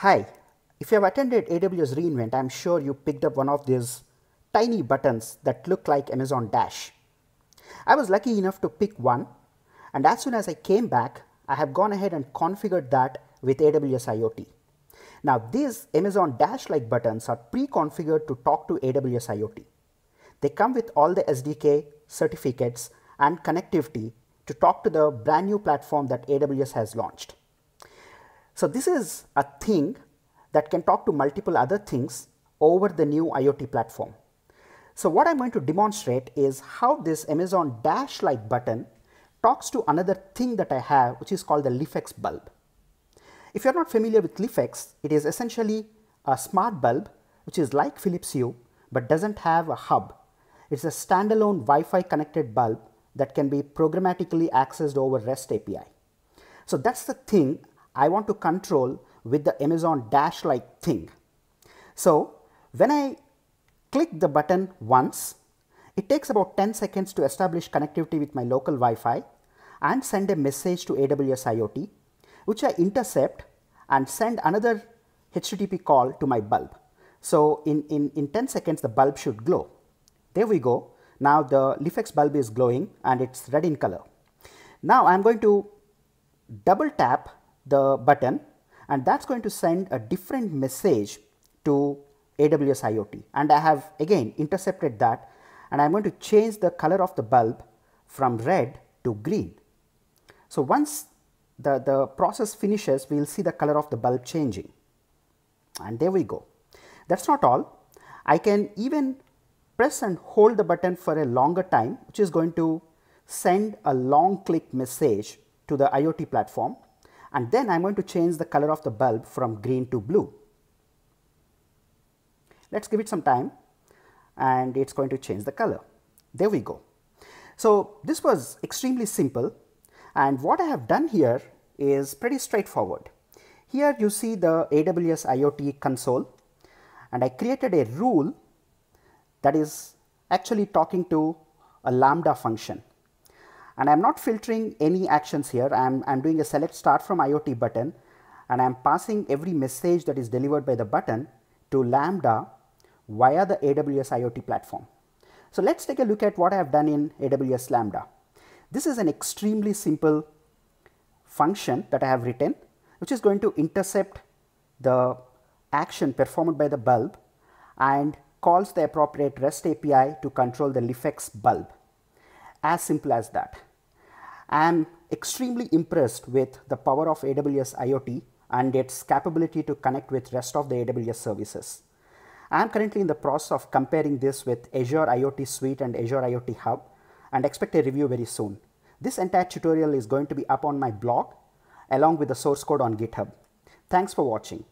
Hi, if you have attended AWS re:Invent, I'm sure you picked up one of these tiny buttons that look like Amazon Dash. I was lucky enough to pick one and as soon as I came back, I have gone ahead and configured that with AWS IoT. Now these Amazon Dash-like buttons are pre-configured to talk to AWS IoT. They come with all the SDK, certificates and connectivity to talk to the brand new platform that AWS has launched. So this is a thing that can talk to multiple other things over the new IoT platform. So what I'm going to demonstrate is how this Amazon Dash-like button talks to another thing that I have, which is called the LIFX bulb. If you're not familiar with LIFX, it is essentially a smart bulb, which is like Philips Hue, but doesn't have a hub. It's a standalone Wi-Fi connected bulb that can be programmatically accessed over REST API. So that's the thing I want to control with the Amazon Dash like thing. So when I click the button once, it takes about 10 seconds to establish connectivity with my local Wi-Fi and send a message to AWS IoT, which I intercept and send another HTTP call to my bulb. So in, in, in 10 seconds, the bulb should glow. There we go. Now the LIFX bulb is glowing and it's red in color. Now I'm going to double tap the button and that's going to send a different message to AWS IoT and I have again intercepted that and I'm going to change the color of the bulb from red to green. So once the, the process finishes we will see the color of the bulb changing and there we go. That's not all. I can even press and hold the button for a longer time which is going to send a long click message to the IoT platform and then I'm going to change the color of the bulb from green to blue. Let's give it some time and it's going to change the color. There we go. So this was extremely simple and what I have done here is pretty straightforward. Here you see the AWS IoT console and I created a rule that is actually talking to a Lambda function and I'm not filtering any actions here. I'm, I'm doing a select star from IoT button and I'm passing every message that is delivered by the button to Lambda via the AWS IoT platform. So let's take a look at what I have done in AWS Lambda. This is an extremely simple function that I have written which is going to intercept the action performed by the bulb and calls the appropriate REST API to control the LIFX bulb. As simple as that. I am extremely impressed with the power of AWS IoT and its capability to connect with rest of the AWS services. I am currently in the process of comparing this with Azure IoT Suite and Azure IoT Hub and expect a review very soon. This entire tutorial is going to be up on my blog along with the source code on GitHub. Thanks for watching.